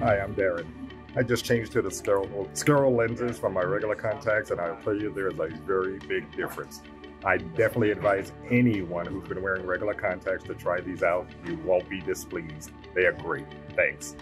Hi, I'm Darren. I just changed to the scleral, scleral lenses from my regular contacts, and I'll tell you there's a very big difference. I definitely advise anyone who's been wearing regular contacts to try these out. You won't be displeased. They are great. Thanks.